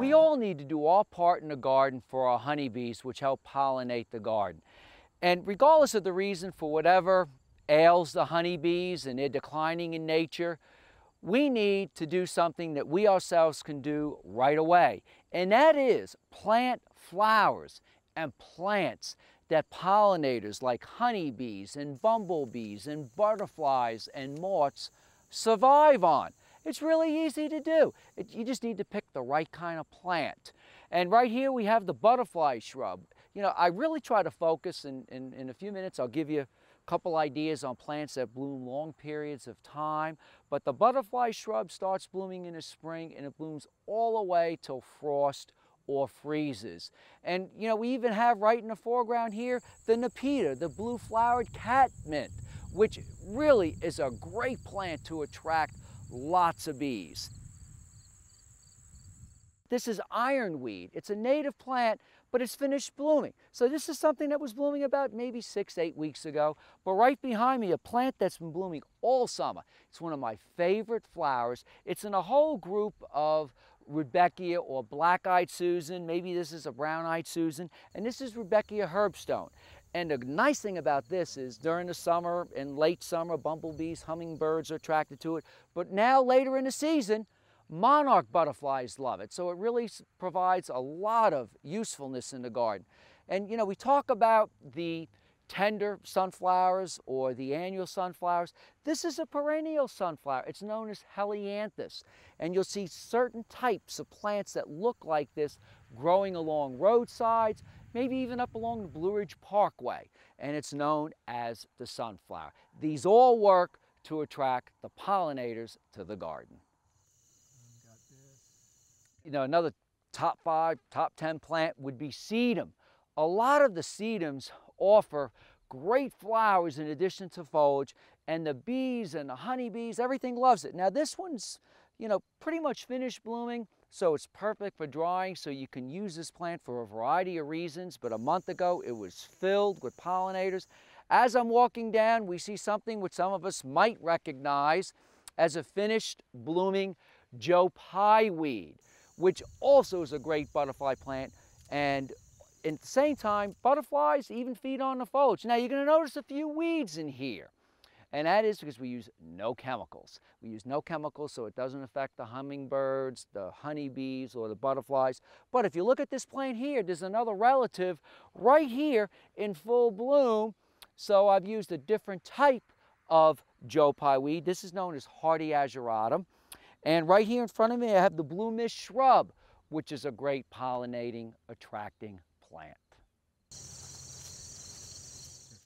We all need to do our part in the garden for our honeybees, which help pollinate the garden. And regardless of the reason for whatever ails the honeybees and they're declining in nature, we need to do something that we ourselves can do right away. And that is plant flowers and plants that pollinators like honeybees and bumblebees and butterflies and moths survive on. It's really easy to do. It, you just need to pick the right kind of plant. And right here we have the butterfly shrub. You know, I really try to focus, and in, in, in a few minutes I'll give you a couple ideas on plants that bloom long periods of time. But the butterfly shrub starts blooming in the spring and it blooms all the way till frost or freezes. And you know, we even have right in the foreground here the Nepeta, the blue flowered catmint, which really is a great plant to attract lots of bees. This is ironweed. It's a native plant, but it's finished blooming. So this is something that was blooming about maybe six, eight weeks ago. But right behind me, a plant that's been blooming all summer. It's one of my favorite flowers. It's in a whole group of Rudbeckia or black-eyed Susan. Maybe this is a brown-eyed Susan. And this is Rudbeckia herbstsonne. And the nice thing about this is during the summer and late summer, bumblebees, hummingbirds are attracted to it. But now later in the season, monarch butterflies love it. So it really provides a lot of usefulness in the garden. And you know, we talk about the tender sunflowers or the annual sunflowers. This is a perennial sunflower. It's known as Helianthus. And you'll see certain types of plants that look like this growing along roadsides, maybe even up along the Blue Ridge Parkway. And it's known as the sunflower. These all work to attract the pollinators to the garden. You know, another top five, top 10 plant would be sedum. A lot of the sedums offer great flowers in addition to foliage and the bees and the honeybees, everything loves it. Now this one's, you know, pretty much finished blooming, so it's perfect for drying, so you can use this plant for a variety of reasons, but a month ago it was filled with pollinators. As I'm walking down, we see something which some of us might recognize as a finished blooming Joe Pye weed, which also is a great butterfly plant and at the same time, butterflies even feed on the foliage. Now you're going to notice a few weeds in here. And that is because we use no chemicals. We use no chemicals so it doesn't affect the hummingbirds, the honeybees, or the butterflies. But if you look at this plant here, there's another relative right here in full bloom. So I've used a different type of Joe Pye weed. This is known as hardy ageratum. And right here in front of me, I have the blue mist shrub, which is a great pollinating, attracting plant.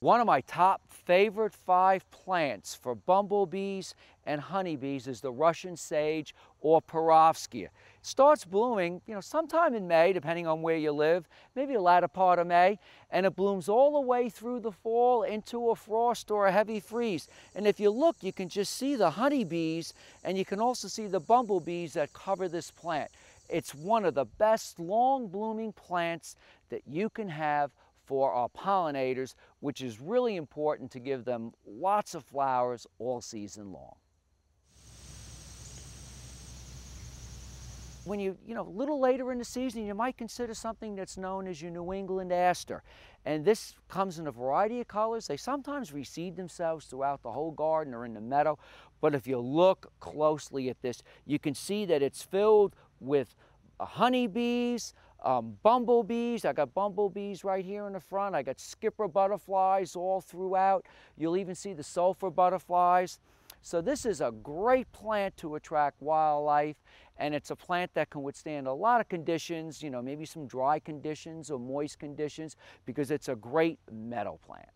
One of my top favorite five plants for bumblebees and honeybees is the Russian sage or Perovskia. It starts blooming, you know, sometime in May, depending on where you live, maybe the latter part of May, and it blooms all the way through the fall into a frost or a heavy freeze. And if you look, you can just see the honeybees, and you can also see the bumblebees that cover this plant. It's one of the best long blooming plants that you can have for our pollinators, which is really important to give them lots of flowers all season long. When you, you know, a little later in the season, you might consider something that's known as your New England aster. And this comes in a variety of colors. They sometimes reseed themselves throughout the whole garden or in the meadow. But if you look closely at this, you can see that it's filled with uh, honeybees, um, bumblebees. I got bumblebees right here in the front. I got skipper butterflies all throughout. You'll even see the sulfur butterflies. So this is a great plant to attract wildlife and it's a plant that can withstand a lot of conditions, you know, maybe some dry conditions or moist conditions because it's a great meadow plant.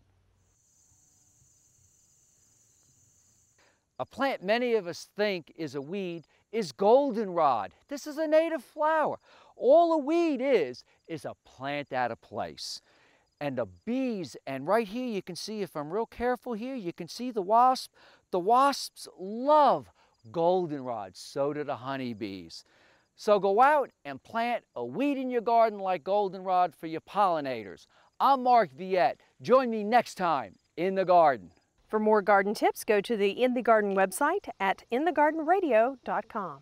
A plant many of us think is a weed is goldenrod. This is a native flower. All a weed is, is a plant out of place. And the bees, and right here you can see, if I'm real careful here, you can see the wasp. The wasps love goldenrod, so do the honeybees. So go out and plant a weed in your garden like goldenrod for your pollinators. I'm Mark Viette. Join me next time in the garden. For more garden tips, go to the In the Garden website at inthegardenradio.com.